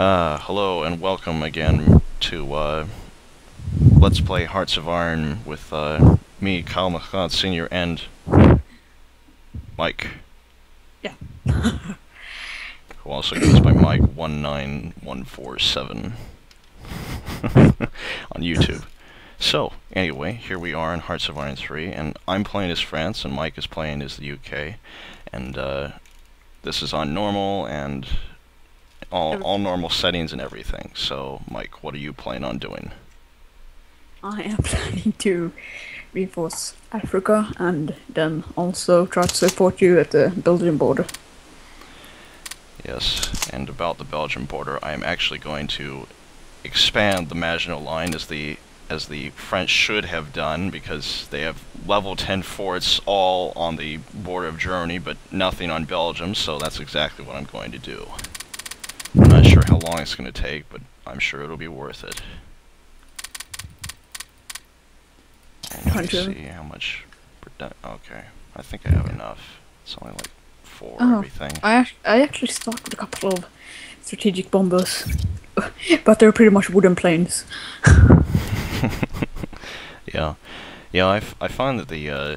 Uh, hello and welcome again to uh, Let's Play Hearts of Iron with uh, me, Kyle McCloud Sr. and Mike. Yeah. who also goes by Mike19147 on YouTube. So, anyway, here we are in Hearts of Iron 3, and I'm playing as France, and Mike is playing as the UK, and uh, this is on normal, and all, all normal settings and everything. So, Mike, what are you planning on doing? I am planning to reinforce Africa and then also try to support you at the Belgian border. Yes, and about the Belgian border, I am actually going to expand the Maginot Line as the as the French should have done because they have level 10 forts all on the border of Germany but nothing on Belgium so that's exactly what I'm going to do. I'm not sure how long it's going to take but I'm sure it'll be worth it. Let me see how much... Okay, I think I have enough. It's only like four oh, everything. I, I actually started a couple of strategic bombers but they're pretty much wooden planes. yeah, yeah. I, I find that the uh,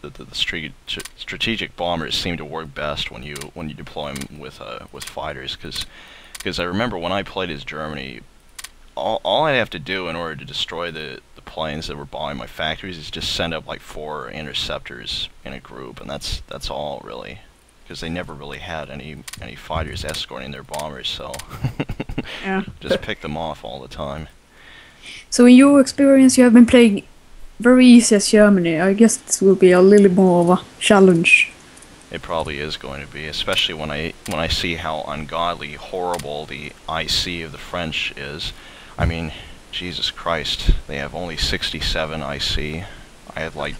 the, the, the strategic bombers seem to work best when you when you deploy them with uh, with fighters, because because I remember when I played as Germany, all all I'd have to do in order to destroy the the planes that were bombing my factories is just send up like four interceptors in a group, and that's that's all really because they never really had any any fighters escorting their bombers, so yeah. just pick them off all the time. So in your experience, you have been playing very easy as Germany. I guess this will be a little more of a challenge. It probably is going to be, especially when I when I see how ungodly horrible the IC of the French is. I mean, Jesus Christ, they have only 67 IC. I had like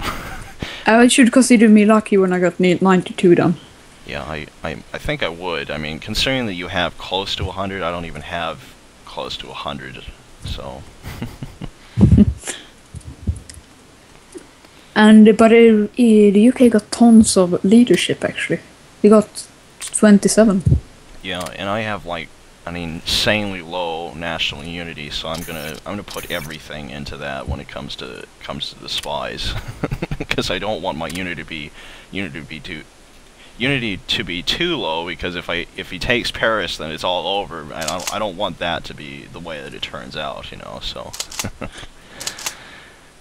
I should consider me lucky when I got 92 done. Yeah, I, I, I think I would. I mean, considering that you have close to 100, I don't even have close to 100, so... and, but uh, the UK got tons of leadership, actually. They got 27. Yeah, and I have, like, an insanely low national unity, so I'm gonna I'm gonna put everything into that when it comes to comes to the spies, because I don't want my unity to be unity to be too unity to be too low because if I if he takes Paris then it's all over. I don't I don't want that to be the way that it turns out, you know. So.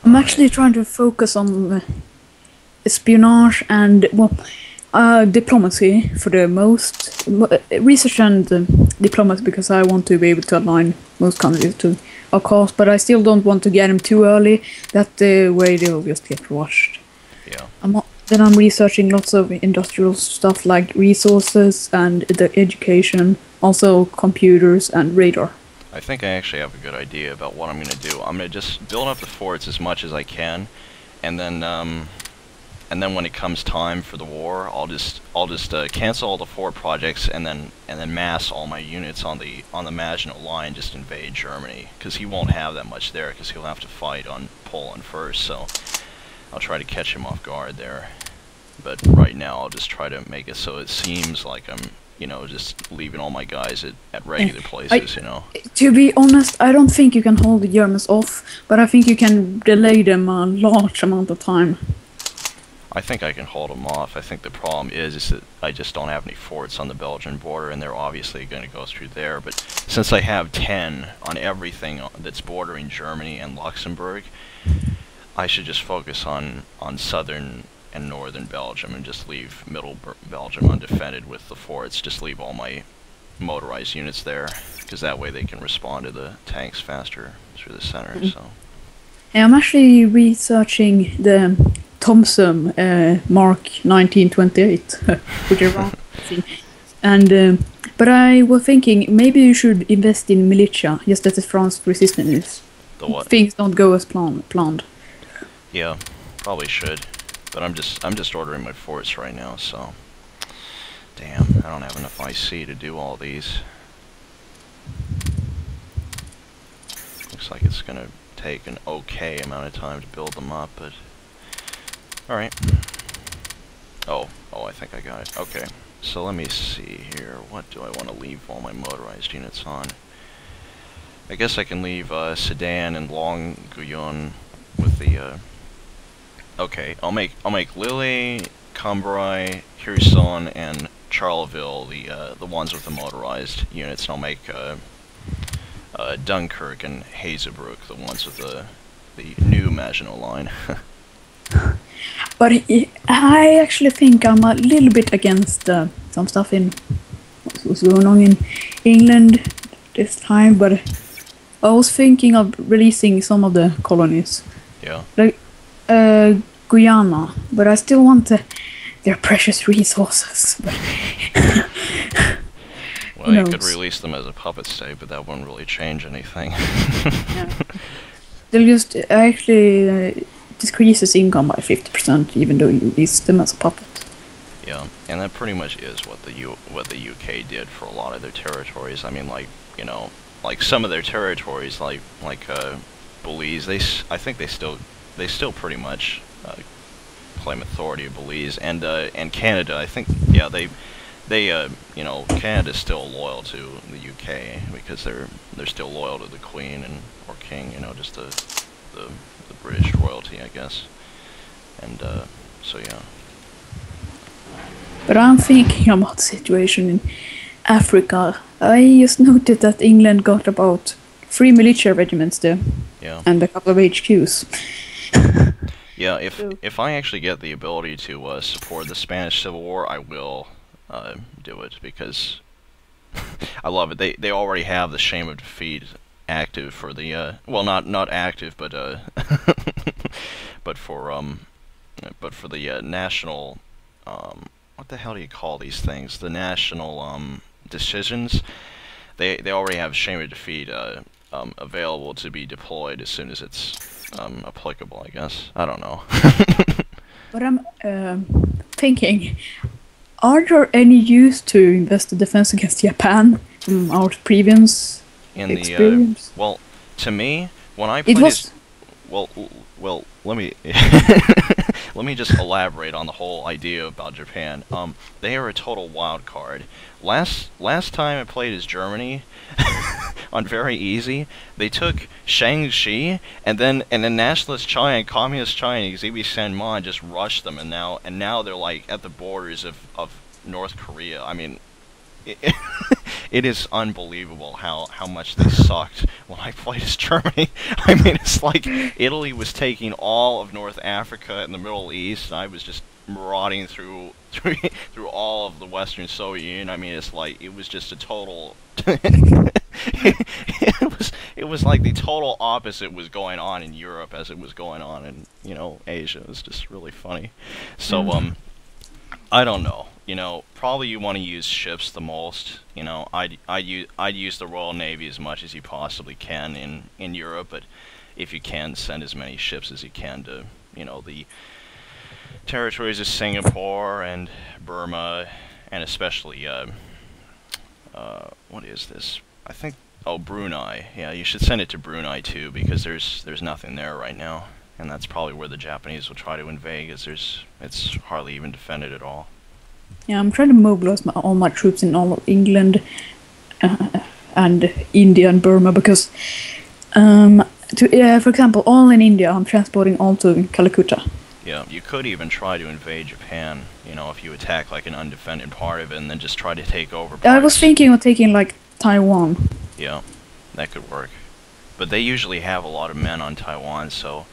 I'm actually trying to focus on espionage and well uh, diplomacy for the most uh, research and uh, diplomacy because I want to be able to align most countries to our cause, but I still don't want to get them too early. That the way they'll just get rushed. Yeah. I'm then I'm researching lots of industrial stuff like resources and the education, also computers and radar. I think I actually have a good idea about what I'm going to do. I'm going to just build up the forts as much as I can, and then um, and then when it comes time for the war, I'll just I'll just uh, cancel all the fort projects and then and then mass all my units on the on the Maginot Line, just invade Germany because he won't have that much there because he'll have to fight on Poland first. So I'll try to catch him off guard there. But right now, I'll just try to make it so it seems like I'm you know, just leaving all my guys at, at regular places, I, you know. To be honest, I don't think you can hold the Germans off, but I think you can delay them a large amount of time. I think I can hold them off. I think the problem is, is that I just don't have any forts on the Belgian border, and they're obviously going to go through there. But since I have 10 on everything that's bordering Germany and Luxembourg, I should just focus on, on southern and northern Belgium and just leave middle Belgium undefended with the forts. Just leave all my motorized units there, because that way they can respond to the tanks faster through the center. Mm -hmm. So. I'm actually researching the Thompson uh, Mark 1928, which is and um, but I was thinking maybe you should invest in militia, just as France resistance is. The what? Things don't go as plan planned. Yeah, probably should. But I'm just I'm just ordering my forts right now, so damn, I don't have enough IC to do all these. Looks like it's gonna take an okay amount of time to build them up, but Alright. Oh, oh, I think I got it. Okay. so let me see here. What do I want to leave all my motorized units on? I guess I can leave uh, Sedan and Long Guyon with the. Uh, okay, I'll make I'll make Lille, Cambrai, Hirson, and Charleville the uh, the ones with the motorized units. And I'll make uh, uh, Dunkirk and Hazebrouck the ones with the the new Maginot line. But I- I actually think I'm a little bit against uh, some stuff in what's- what's going on in England this time. But I was thinking of releasing some of the colonies, yeah. like uh, Guyana. But I still want the, their precious resources. Well, you could release them as a puppet state, but that wouldn't really change anything. yeah. they'll just actually uh, decreases income by fifty percent, even though you release them as a puppet. Yeah, and that pretty much is what the U what the UK did for a lot of their territories. I mean, like you know, like some of their territories, like like uh, Belize, they s- I think they still they still pretty much uh, claim authority of Belize and uh, and Canada. I think yeah they they uh, you know Canada's still loyal to the UK because they're they're still loyal to the Queen and or King. You know, just the the, the British royalty, I guess. And uh, so yeah. But I'm thinking about the situation in Africa. I just noted that England got about three militia regiments there Yeah. and a couple of HQs. Yeah, if if I actually get the ability to uh, support the Spanish Civil War, I will uh, do it because I love it. They they already have the shame of defeat active for the uh, well, not not active, but uh, but for um, but for the uh, national um, what the hell do you call these things? The national um decisions. They they already have shame of defeat uh, um, available to be deployed as soon as it's um, applicable. I guess I don't know. But I'm um thinking, are there any use to invest the defense against Japan from our previous In the uh, experience? well, to me, when I it played was as- well, well, let me let me just elaborate on the whole idea about Japan. Um, they are a total wild card. Last last time I played as Germany on very easy, they took Shanxi and then and then nationalist China communist China, Xibei San Ma just rushed them and now and now they're like at the borders of of North Korea. I mean, it is unbelievable how, how much they sucked when I played as Germany. I mean, it's like Italy was taking all of North Africa and the Middle East, and I was just marauding through through, through all of the Western Soviet Union. I mean, it's like it was just a total. it was it was like the total opposite was going on in Europe as it was going on in you know Asia. It was just really funny. So Mm. um, I don't know. You know, probably you want to use ships the most. You know, I'd I'd use I'd use the Royal Navy as much as you possibly can in in Europe, but if you can, send as many ships as you can to you know the territories of Singapore and Burma, and especially uh, uh, what is this? I think oh Brunei. Yeah, you should send it to Brunei too because there's there's nothing there right now, and that's probably where the Japanese will try to invade. Because there's it's hardly even defended at all. Yeah, I'm trying to mobilize my, all my troops in all of England uh, and India and Burma because, um, to, uh, for example, all in India, I'm transporting all to Calcutta. Yeah, you could even try to invade Japan. You know, if you attack like an undefended part of it, and then just try to take over. I was thinking of taking like Taiwan. Yeah, that could work. But they usually have a lot of men on Taiwan, so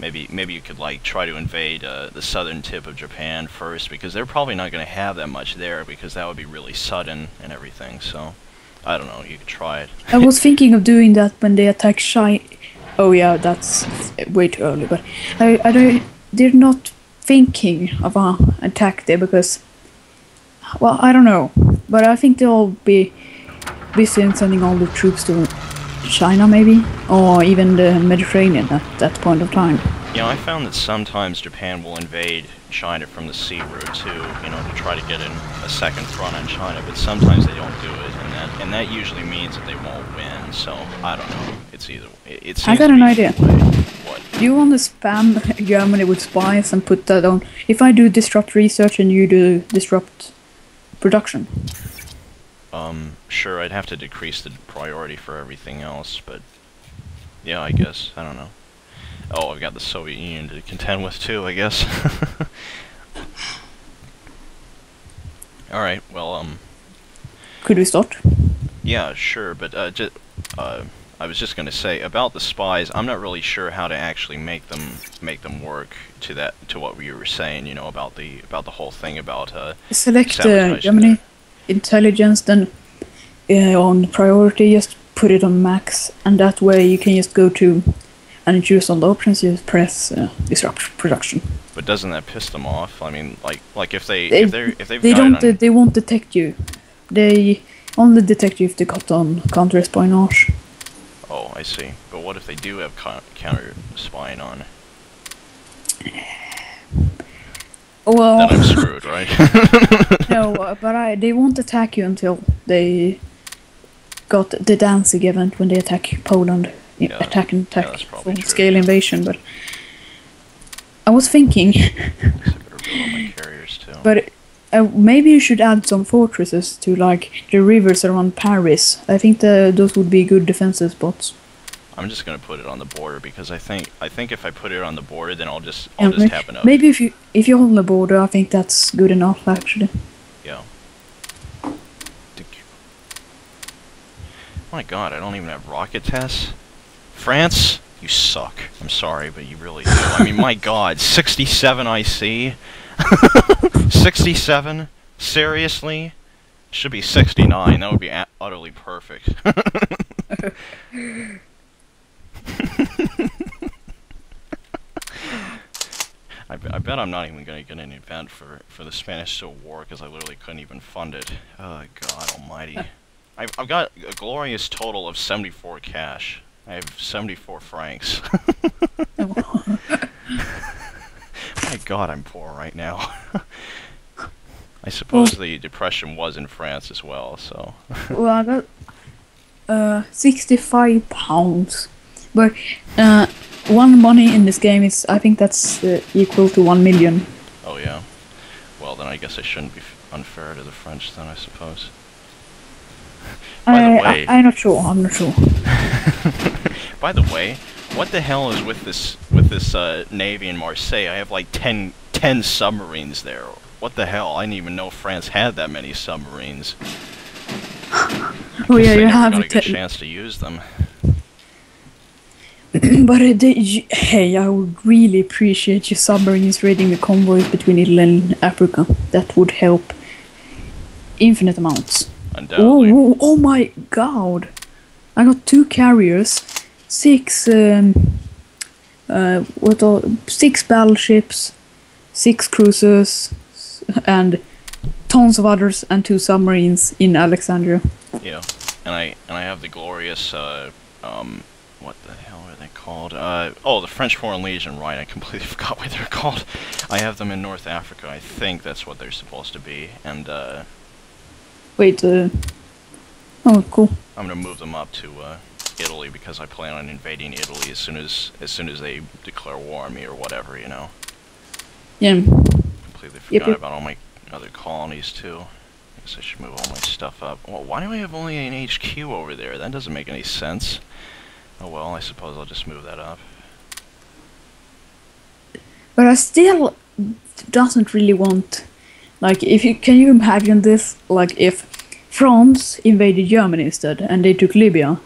maybe maybe you could like try to invade uh, the southern tip of Japan first, because they're probably not going to have that much there, because that would be really sudden and everything. So I don't know. You could try it. I was thinking of doing that when they attack China. Oh yeah, that's way too early. But I, I don't, they're not thinking of an attack there because, well, I don't know. But I think they'll be busy in sending all the troops to China, maybe, or even the Mediterranean at that point of time. You know, I found that sometimes Japan will invade China from the sea route too, you know, to try to get in a second front on China, but sometimes they don't do it, and that and that usually means that they won't win. So I don't know. It's either. It, it seems got an idea. What? Do you want to spam Germany with spies and put that on? If I do disrupt research and you do disrupt production. Um, sure, I'd have to decrease the priority for everything else, but yeah, I guess. I don't know. Oh, I've got the Soviet Union to contend with too, I guess. Alright, well, um, Could we start? yeah, sure, but, uh, ju- uh, I was just gonna say, about the spies, I'm not really sure how to actually make them, make them work to that, to what we were saying, you know, about the, about the whole thing about, uh, Select uh, Germany. Intelligence, then uh, on priority, just put it on max, and that way you can just go to and choose all the options. You just press uh, disrupt production. but doesn't that piss them off? I mean, like, like if they, They, if they're, if they've they don't. on, they won't detect you. They only detect you if they got on counter espionage. Oh, I see. But what if they do have counter spying on? Well, Then I'm screwed, right? no, but I, they won't attack you until they got the Danzig event when they attack Poland. Yeah, attack and attack probably full scale invasion. But I was thinking, I better build all my carriers too. but uh, maybe you should add some fortresses to like the rivers around Paris. I think the, those would be good defensive spots. I'm just gonna put it on the border because I think I think if I put it on the border, then I'll just I'll And just have enough. maybe if you if you hold the border, I think that's good enough actually. Yeah. My God, I don't even have rocket tests. France, you suck. I'm sorry, but you really do. I mean, my God, 67 IC, 67. Seriously, should be 69. That would be a- utterly perfect. I, I bet I'm not even going to get an event for, for the Spanish Civil War because I literally couldn't even fund it. Oh, God almighty. I've, I've got a glorious total of 74 cash. I have 74 francs. My God, I'm poor right now. I suppose the depression was in France as well, so. well, I got uh, 65 pounds. But uh, one money in this game is, I think that's uh, equal to 1 million. Oh yeah. Well, then I guess I shouldn't be f- unfair to the French then, I suppose. By the I, way- I, I'm not sure, I'm not sure. By the way, what the hell is with this with this uh, navy in Marseille? I have like 10, 10 submarines there. What the hell? I didn't even know France had that many submarines. Oh yeah, you have a good chance to use them. but uh, you- hey, I would really appreciate your submarines raiding the convoys between Italy and Africa. That would help infinite amounts. Oh, Undoubtedly. oh, oh my god! I got two carriers, six um, uh, what are six battleships, six cruisers, and tons of others, and two submarines in Alexandria. Yeah, and I and I have the glorious uh, um, what the hell are they called? Uh, oh, the French Foreign Legion. Right, I completely forgot what they're called. I have them in North Africa. I think that's what they're supposed to be, and uh, Wait, uh, oh cool. I'm gonna move them up to uh, Italy because I plan on invading Italy as soon as as soon as they declare war on me or whatever. You know, Yeah, completely forgot Yep, yep. about all my other colonies too. I guess I should move all my stuff up. Well, why do I have only an HQ over there? That doesn't make any sense. Oh well, I suppose I'll just move that up. but I still doesn't really want. Like, if you can you imagine this? Like, if France invaded Germany instead and they took Libya,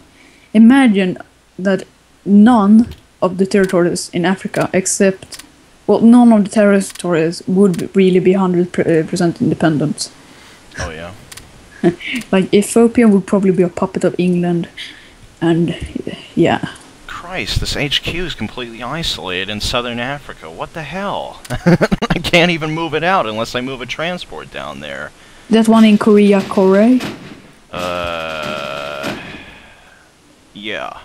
imagine that none of the territories in Africa, except well, none of the territories would really be hundred uh, percent independent. Oh yeah. Like Ethiopia would probably be a puppet of England, and yeah, Christ, this HQ is completely isolated in southern Africa. What the hell? I can't even move it out unless I move a transport down there. that one in Korea, Korea. Uh. Yeah.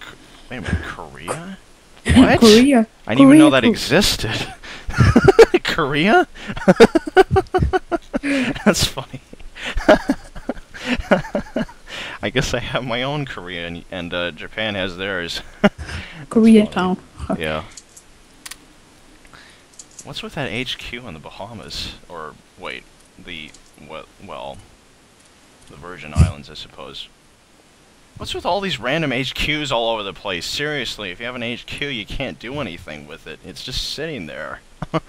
K- Wait a minute, Korea? What? Korea. I didn't even know that existed. Korea? That's funny. I guess I have my own Korea and, and uh, Japan has theirs. Koreatown. yeah. What's with that HQ in the Bahamas? Or wait, the what, well, the Virgin Islands, I suppose. What's with all these random HQs all over the place? Seriously, if you have an HQ, you can't do anything with it. It's just sitting there. what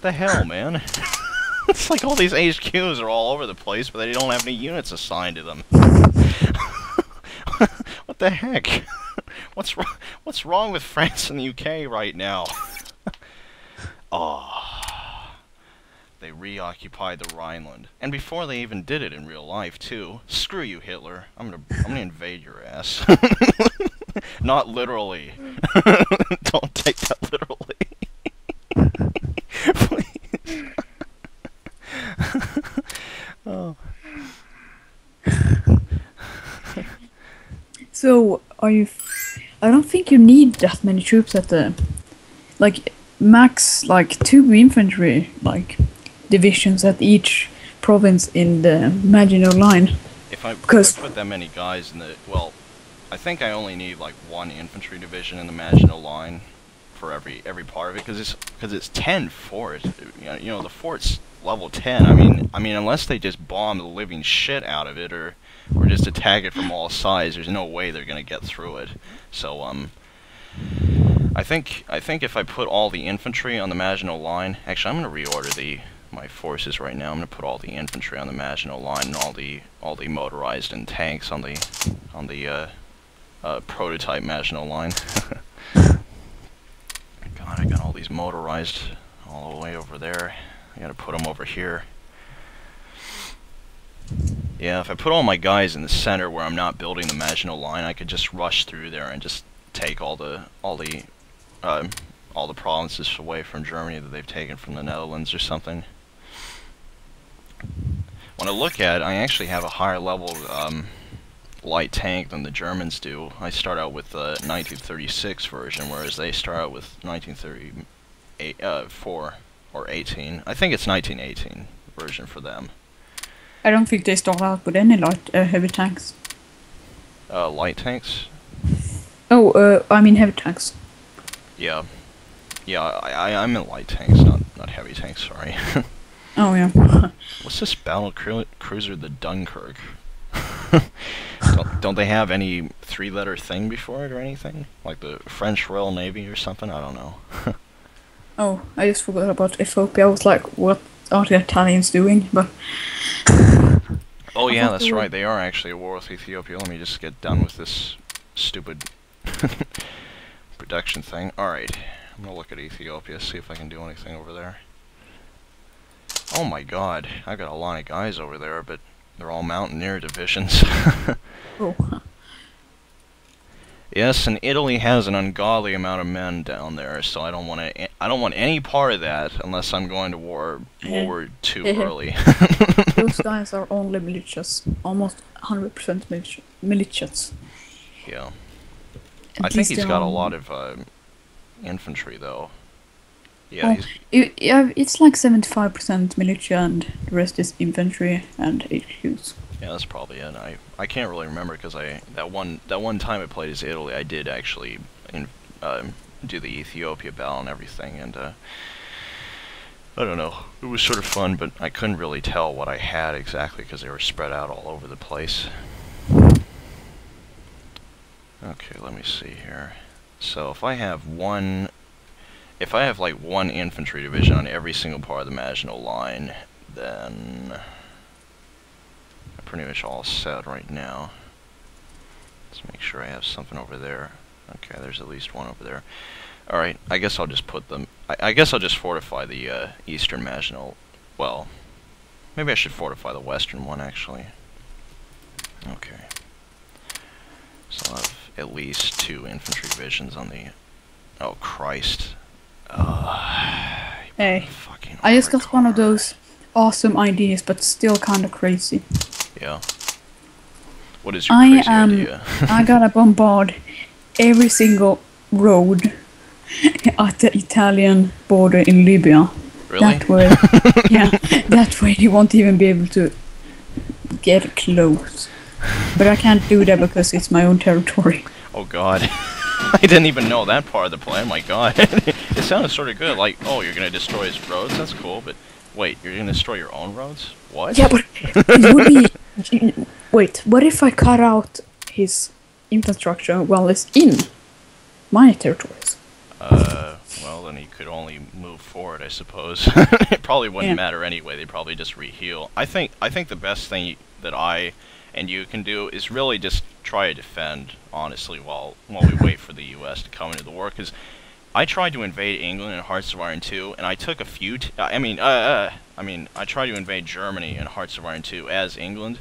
the hell, man? it's like all these HQs are all over the place, but they don't have any units assigned to them. what the heck? What's wrong? What's wrong with France and the UK right now? oh. They reoccupied the Rhineland. And before they even did it in real life, too. Screw you, Hitler. I'm gonna I'm gonna invade your ass. Not literally. Don't take that literally. Please. oh. So, are you? f- I don't think you need that many troops at the, like, max like two infantry like divisions at each province in the Maginot Line. If I, if I put that many guys in the well, I think I only need like one infantry division in the Maginot Line for every every part of it because it's because it's ten forts. You know, you know the fort's level ten. I mean, I mean unless they just bomb the living shit out of it or or just attack it from all sides, there's no way they're gonna get through it. So um. I think I think if I put all the infantry on the Maginot Line, actually I'm gonna reorder the my forces right now. I'm gonna put all the infantry on the Maginot Line and all the all the motorized and tanks on the on the uh, uh, prototype Maginot Line. God, I got all these motorized all the way over there. I gotta put them over here. Yeah, if I put all my guys in the center where I'm not building the Maginot Line, I could just rush through there and just take all the all the uh, all the provinces away from Germany that they've taken from the Netherlands or something. When I look at it, I actually have a higher level um, light tank than the Germans do. I start out with the 1936 version, whereas they start out with 1938 uh, or 18. I think it's 1918 version for them. I don't think they start out with any light uh, heavy tanks. Uh, light tanks? Oh, uh, I mean heavy tanks. Yeah. Yeah, I, I, I'm in light tanks, not, not heavy tanks, sorry. Oh yeah. What's this battle cru- cruiser, the Dunkirk? don't, don't they have any three-letter thing before it or anything? Like the French Royal Navy or something? I don't know. oh, I just forgot about Ethiopia. I was like, what are the Italians doing? But oh yeah, that's right. They are actually at war with Ethiopia. Let me just get done with this stupid production thing. Alright, I'm gonna look at Ethiopia, see if I can do anything over there. Oh my god, I got a lot of guys over there, but they're all mountaineer divisions. oh, Yes, and Italy has an ungodly amount of men down there, so I don't want to. I don't want any part of that unless I'm going to war World War Two early. those guys are only militias, almost 100% militia, militias. yeah, At I think he's got a lot of uh, infantry though. Yeah, Oh. It, yeah, it's like 75% militia and the rest is infantry and HQs. Yeah, that's probably it. I I can't really remember because I that one that one time I played as Italy, I did actually in, um, do the Ethiopia battle and everything, and uh, I don't know, it was sort of fun, but I couldn't really tell what I had exactly because they were spread out all over the place. Okay, let me see here. So if I have one, if I have like one infantry division on every single part of the Maginot Line, then pretty much all set right now. Let's make sure I have something over there. Okay, there's at least one over there. Alright, I guess I'll just put them... I, I guess I'll just fortify the uh, eastern Maginot... Well, maybe I should fortify the western one, actually. Okay. So I'll have at least two infantry divisions on the... Oh, Christ. Uh, Hey, fucking I just got one of those awesome ideas, but still kind of crazy. Yeah. What is your I crazy am- idea? I gotta bombard every single road at the Italian border in Libya. really? That way, yeah, that way they won't even be able to get close. But I can't do that because it's my own territory. Oh god. I didn't even know that part of the plan, my god. it sounded sort of good, like, oh, you're gonna destroy his roads, that's cool, but Wait, you're gonna destroy your own roads? What? Yeah, but it would be. Wait, what if I cut out his infrastructure while it's in my territories? Uh, well, then he could only move forward, I suppose. it probably wouldn't Yeah. matter anyway. They'd probably just reheal. I think I think the best thing that I and you can do is really just try to defend, honestly, while while we wait for the U.S. to come into the war. Because I tried to invade England in Hearts of Iron 2, and I took a few. T- I mean, uh, uh, I mean, I tried to invade Germany in Hearts of Iron 2 as England,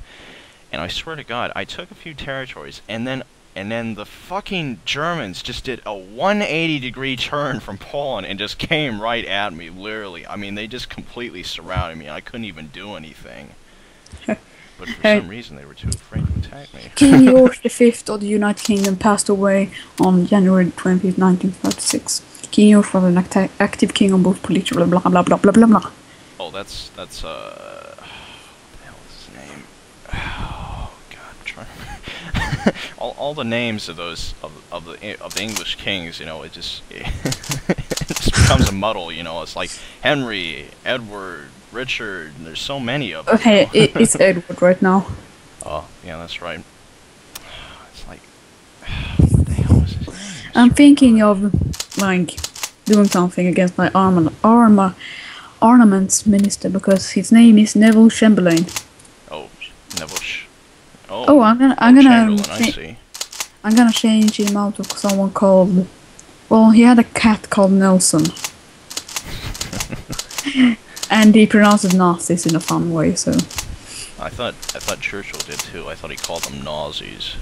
and I swear to God, I took a few territories, and then and then the fucking Germans just did a 180 degree turn from Poland and just came right at me, literally. I mean, they just completely surrounded me, and I couldn't even do anything. But for some reason, they were too afraid to attack me. King George V of the United Kingdom passed away on January 20th, 1936. King George was an acti- active king on both political blah blah blah blah blah blah. Oh, that's that's uh, what the hell is his name? Oh God, I'm all, all the names of those of, of the of the English kings, you know, it just it just becomes a muddle. You know, it's like Henry, Edward, Richard. And there's so many of them. Okay, it, it's Edward right now. Oh, yeah, that's right. It's like what the hell is his name? I'm thinking of like doing something against my armor, armor ornaments minister because his name is Neville Chamberlain. Oh, Neville. Oh, Oh, I'm gonna I'm gonna I. I'm gonna change him out of someone called. Well, he had a cat called Nelson. and he pronounced it Nazis in a fun way, so. I thought I thought Churchill did too. I thought he called them Nazis.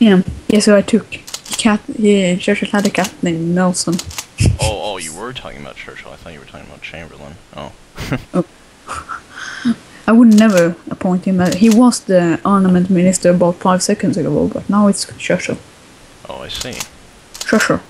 Yeah, yeah, so I took cat. Yeah, Churchill had a cat named Nelson. Oh, oh, you were talking about Churchill. I thought you were talking about Chamberlain. Oh, oh. I would never appoint him. As, he was the ornament minister about five seconds ago, but now it's Churchill. oh, I see. Churchill.